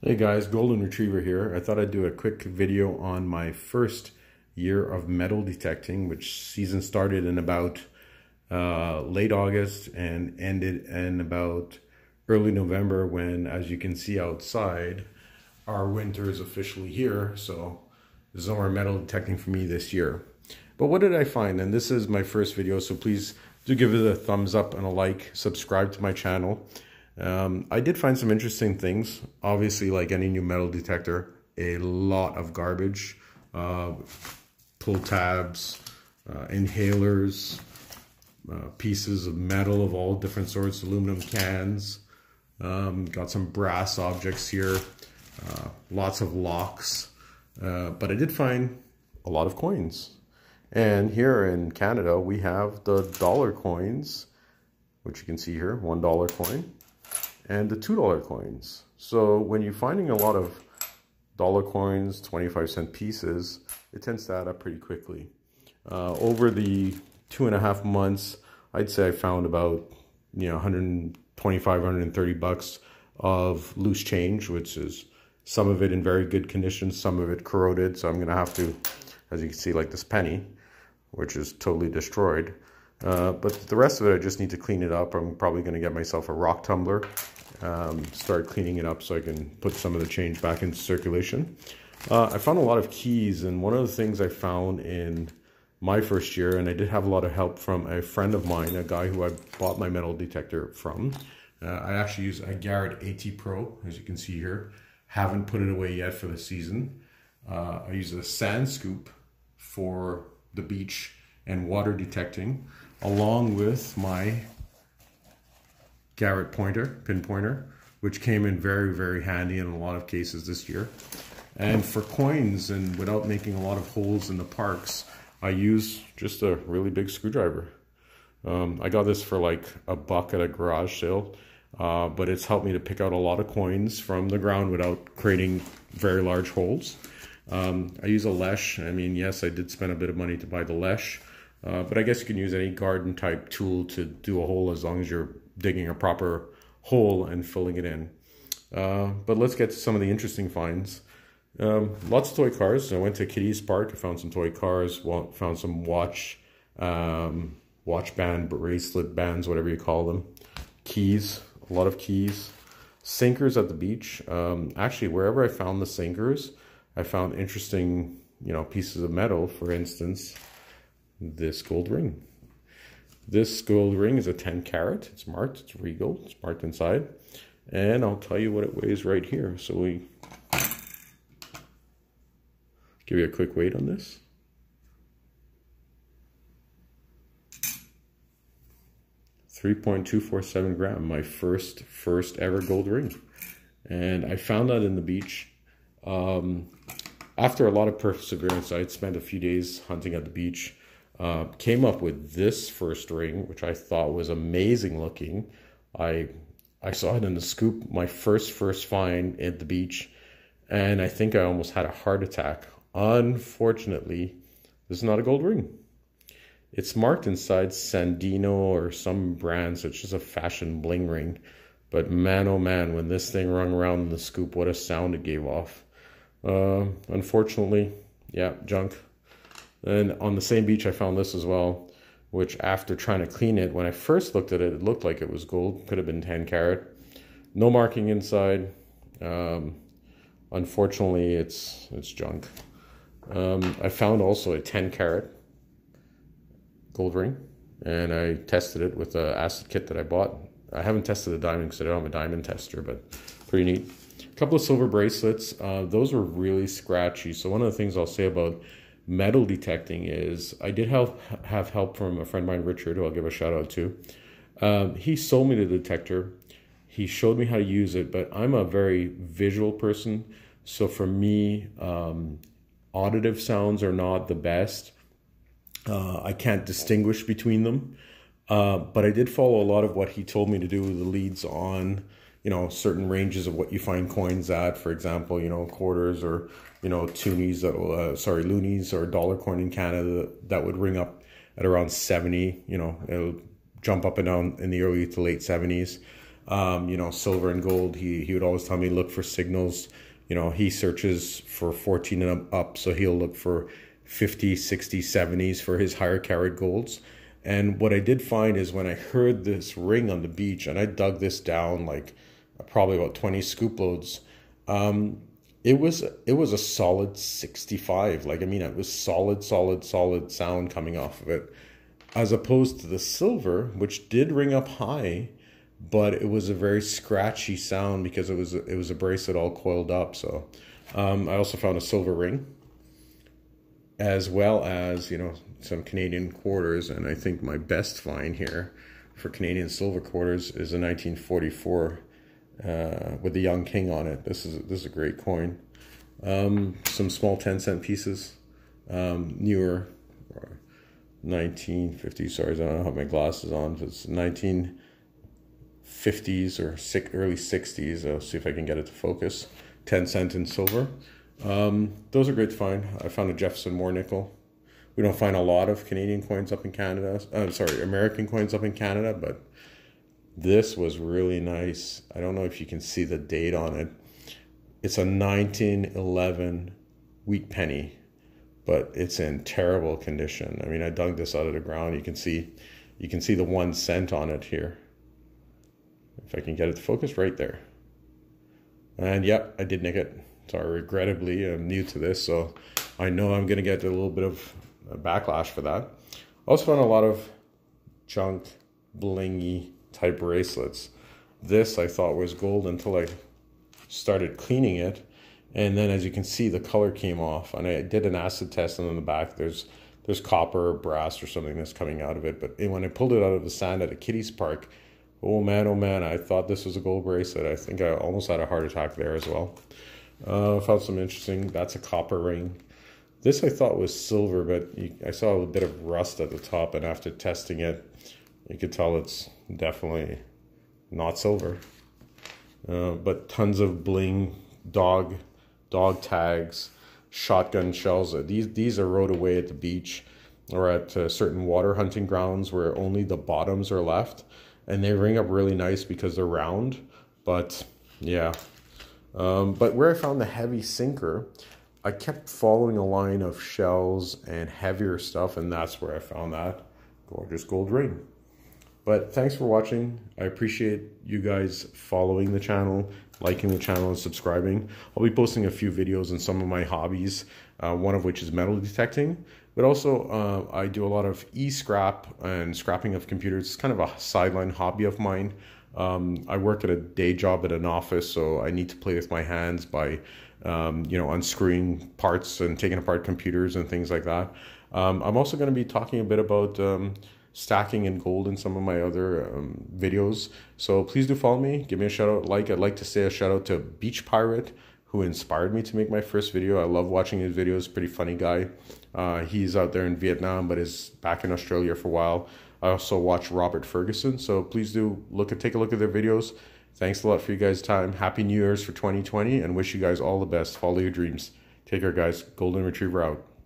Hey guys, Gold'N Retriever here. I thought I'd do a quick video on my first year of metal detecting, which season started in about uh, late August and ended in about early November when, as you can see outside, our winter is officially here. So there's no more metal detecting for me this year. But what did I find? And this is my first video, so please do give it a thumbs up and a like, subscribe to my channel. Um, I did find some interesting things. Obviously, like any new metal detector, a lot of garbage. Uh, pull tabs, uh, inhalers, uh, pieces of metal of all different sorts, aluminum cans. Um, got some brass objects here, uh, lots of locks. Uh, but I did find a lot of coins. And here in Canada, we have the dollar coins, which you can see here, $1 coin and the $2 coins. So when you're finding a lot of dollar coins, 25 cent pieces, it tends to add up pretty quickly. Uh, over the two and a half months, I'd say I found about, you know, 125, 130 bucks of loose change, which is some of it in very good condition, some of it corroded. So I'm going to have to, as you can see, like this penny, which is totally destroyed. Uh, but the rest of it, I just need to clean it up. I'm probably going to get myself a rock tumbler um, start cleaning it up so I can put some of the change back into circulation. Uh, I found a lot of keys, and one of the things I found in my first year, and I did have a lot of help from a friend of mine, a guy who I bought my metal detector from. Uh, I actually use a Garrett AT Pro, as you can see here. Haven't put it away yet for the season. Uh, I use a sand scoop for the beach and water detecting, along with my Garrett pointer, pin pointer, which came in very, very handy in a lot of cases this year. And for coins and without making a lot of holes in the parks, I use just a really big screwdriver. Um, I got this for like a buck at a garage sale, uh, but it's helped me to pick out a lot of coins from the ground without creating very large holes. Um, I use a Lesche. I mean, yes, I did spend a bit of money to buy the Lesche, uh, but I guess you can use any garden type tool to do a hole as long as you're digging a proper hole and filling it in. Uh, but let's get to some of the interesting finds. Um, lots of toy cars. I went to Kitty's Park. I found some toy cars. Found some watch, um, watch band, bracelet bands, whatever you call them. Keys. A lot of keys. Sinkers at the beach. Um, actually, wherever I found the sinkers, I found interesting, you know, pieces of metal. For instance, this gold ring. This gold ring is a 10 carat. It's marked, it's regal, it's marked inside. And I'll tell you what it weighs right here. So we give you a quick weight on this. Three point two four seven gram, my first first ever gold ring, and I found that in the beach. Um, after a lot of perseverance, I'd spent a few days hunting at the beach uh, came up with this first ring, which I thought was amazing looking. I I saw it in the scoop, my first first find at the beach, and I think I almost had a heart attack. Unfortunately, this is not a gold ring. It's marked inside Sandino or some brand, so it's just a fashion bling ring. But man, oh man, when this thing rung around in the scoop, what a sound it gave off. Uh, unfortunately, yeah, junk. And on the same beach, I found this as well, which after trying to clean it, when I first looked at it, it looked like it was gold. Could have been 10 carat. No marking inside. Um, unfortunately, it's it's junk. Um, I found also a 10 carat gold ring, and I tested it with the acid kit that I bought. I haven't tested the diamond because I don't have a diamond tester, but pretty neat. A couple of silver bracelets. Uh, those were really scratchy. So one of the things I'll say about metal detecting is I did help have help from a friend of mine, Richard, who I'll give a shout out to. Um, he sold me the detector. He showed me how to use it, but I'm a very visual person. So for me, um, auditive sounds are not the best. Uh, I can't distinguish between them. Uh, but I did follow a lot of what he told me to do, with the leads on you know certain ranges of what you find coins at for example you know quarters or you know toonies that uh, sorry loonies or dollar coin in canada that would ring up at around 70 you know it'll jump up and down in the early to late 70s um, you know, silver and gold. He he would always tell me look for signals. You know, he searches for 14 and up, so he'll look for 50, 60, 70s for his higher carat golds. And what I did find is when I heard this ring on the beach, and I dug this down like probably about 20 scoop loads, um, it was it was a solid 65. Like I mean, it was solid, solid, solid sound coming off of it, as opposed to the silver, which did ring up high, but it was a very scratchy sound because it was it was a bracelet all coiled up. So um, I also found a silver ring, as well as you know some Canadian quarters, and I think my best find here for Canadian silver quarters is a 1944 uh, with the young king on it. This is this is a great coin. Um, some small 10 cent pieces, um, newer, 1950s. Sorry, I don't have my glasses on. It's 1950s or early 60s. I'll see if I can get it to focus. 10 cent in silver. Um, those are great to find. I found a Jefferson war nickel. We don't find a lot of Canadian coins up in Canada. Uh, sorry, American coins up in Canada, but this was really nice. I don't know if you can see the date on it. It's a 1911 wheat penny, but it's in terrible condition. I mean, I dug this out of the ground. You can see, you can see the one cent on it here. If I can get it to focus right there. And yep, I did nick it. Sorry, regrettably, I'm new to this, so I know I'm gonna get a little bit of backlash for that. Also found a lot of junk, blingy type bracelets. This I thought was gold until I started cleaning it. And then as you can see, the color came off. And I did an acid test and on the back there's there's copper or brass or something that's coming out of it. But when I pulled it out of the sand at a kiddies park, oh man, oh man, I thought this was a gold bracelet. I think I almost had a heart attack there as well. Uh, found some interesting, that's a copper ring. This I thought was silver, but I saw a bit of rust at the top, and after testing it, you could tell it's definitely not silver. Uh, but tons of bling, dog, dog tags, shotgun shells. Uh, these these are rode away at the beach or at uh, certain water hunting grounds where only the bottoms are left, and they ring up really nice because they're round. But yeah, um, but where I found the heavy sinker, I kept following a line of shells and heavier stuff, and that's where I found that gorgeous gold ring. But thanks for watching. I appreciate you guys following the channel, liking the channel, and subscribing. I'll be posting a few videos on some of my hobbies, uh, one of which is metal detecting. But also, uh, I do a lot of e-scrap and scrapping of computers. It's kind of a sideline hobby of mine. Um, I work at a day job at an office, so I need to play with my hands by, um, you know, unscrewing parts and taking apart computers and things like that. Um, I'm also going to be talking a bit about um, stacking in gold in some of my other um, videos. So please do follow me. Give me a shout out. Like, I'd like to say a shout out to Beach Pirate, who inspired me to make my first video. I love watching his videos. Pretty funny guy. Uh, he's out there in Vietnam, but is back in Australia for a while. I also watch Robert Furgeson. So please do look at take a look at their videos. Thanks a lot for you guys' time. Happy New Year's for 2020 and wish you guys all the best. Follow your dreams. Take care, guys. Gold'N Retriever out.